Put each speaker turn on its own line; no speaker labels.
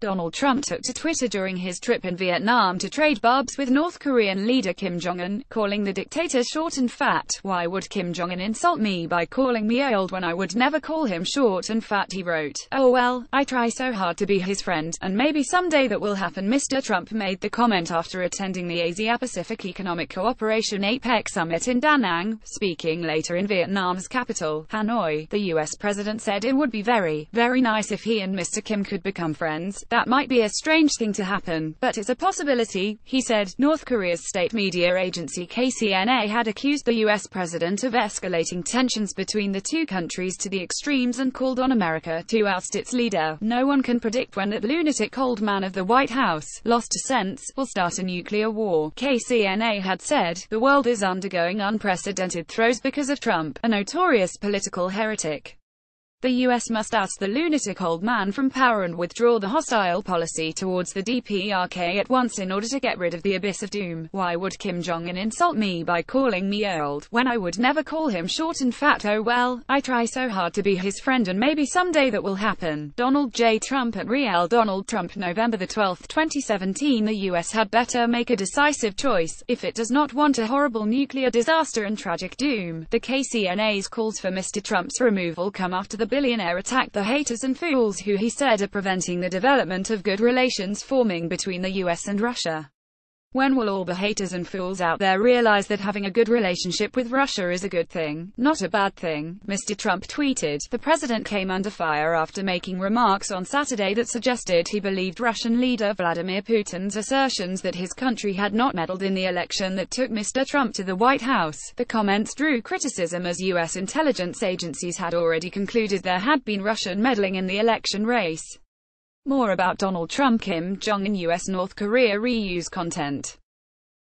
Donald Trump took to Twitter during his trip in Vietnam to trade barbs with North Korean leader Kim Jong-un, calling the dictator short and fat. Why would Kim Jong-un insult me by calling me old when I would never call him short and fat, he wrote. Oh well, I try so hard to be his friend, and maybe someday that will happen. Mr. Trump made the comment after attending the Asia-Pacific Economic Cooperation APEC summit in Da Nang. Speaking later in Vietnam's capital, Hanoi, the US president said it would be very, very nice if he and Mr. Kim could become friends. That might be a strange thing to happen, but it's a possibility, he said. North Korea's state media agency KCNA had accused the U.S. president of escalating tensions between the two countries to the extremes and called on America to oust its leader. No one can predict when that lunatic old man of the White House, lost to sense, will start a nuclear war. KCNA had said, the world is undergoing unprecedented throes because of Trump, a notorious political heretic. The US must oust the lunatic old man from power and withdraw the hostile policy towards the DPRK at once in order to get rid of the abyss of doom. Why would Kim Jong-un insult me by calling me old, when I would never call him short and fat? Oh well, I try so hard to be his friend and maybe someday that will happen. Donald J. Trump at Real Donald Trump November 12, 2017 The US had better make a decisive choice, if it does not want a horrible nuclear disaster and tragic doom. The KCNA's calls for Mr. Trump's removal come after the billionaire attacked the haters and fools who he said are preventing the development of good relations forming between the US and Russia. When will all the haters and fools out there realize that having a good relationship with Russia is a good thing, not a bad thing? Mr. Trump tweeted. The president came under fire after making remarks on Saturday that suggested he believed Russian leader Vladimir Putin's assertions that his country had not meddled in the election that took Mr. Trump to the White House. The comments drew criticism as U.S. intelligence agencies had already concluded there had been Russian meddling in the election race. More about Donald Trump Kim Jong-un U.S. North Korea reuse content